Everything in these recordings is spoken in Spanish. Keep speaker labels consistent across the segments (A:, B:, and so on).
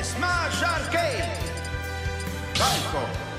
A: Smash Arcade. Banco.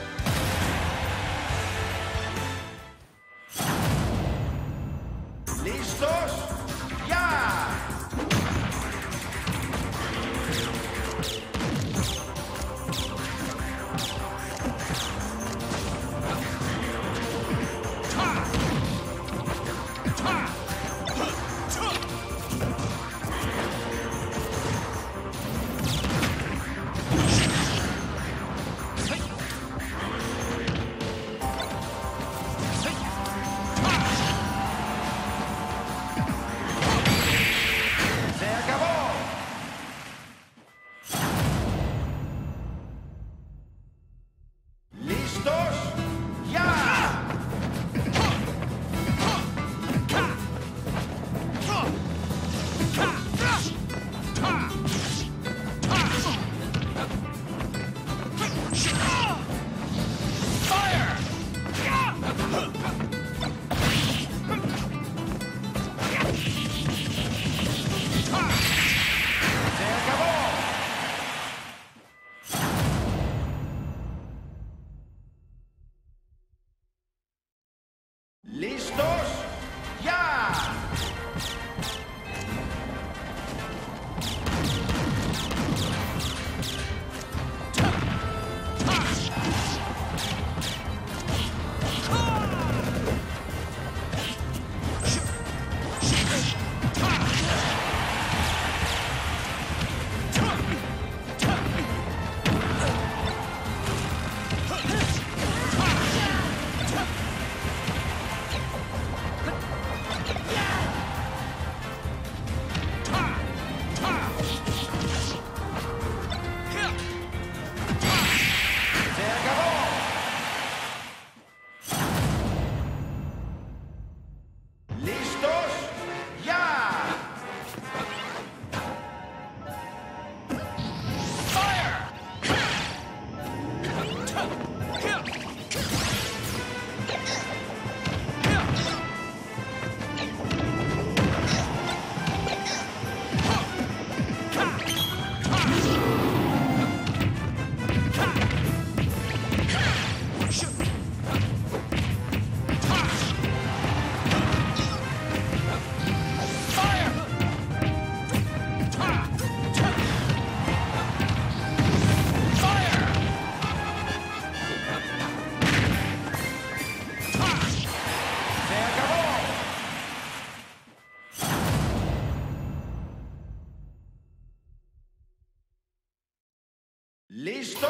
A: ¿Listos?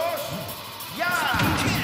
A: ¡Ya!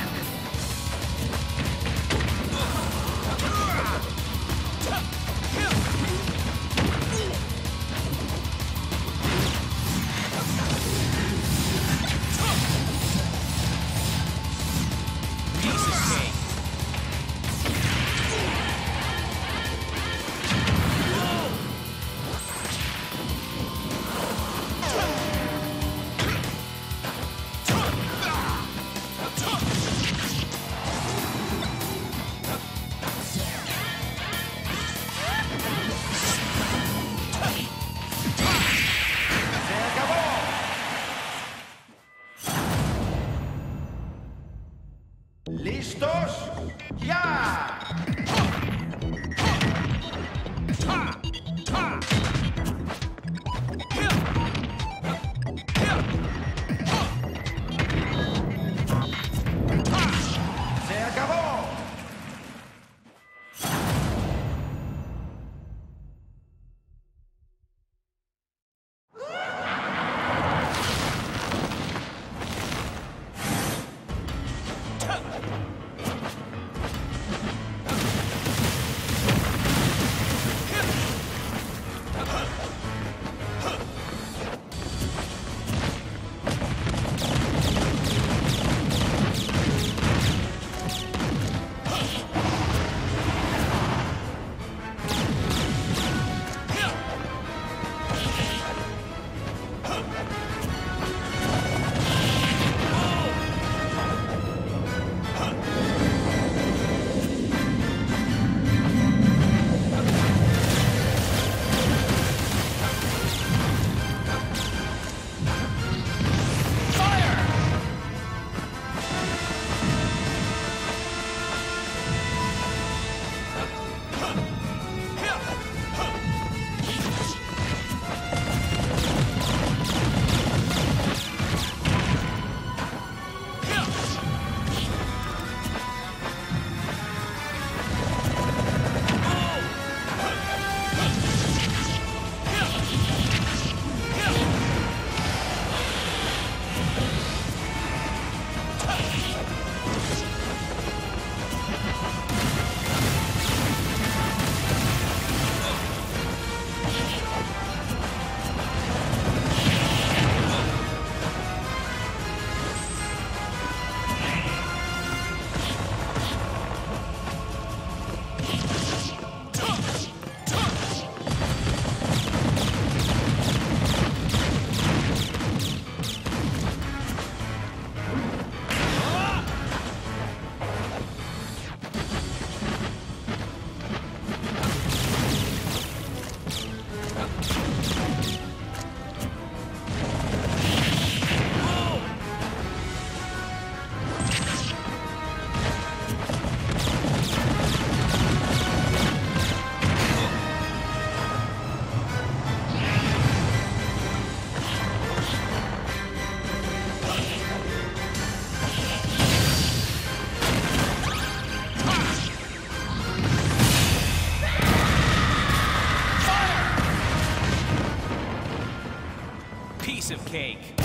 B: Cake.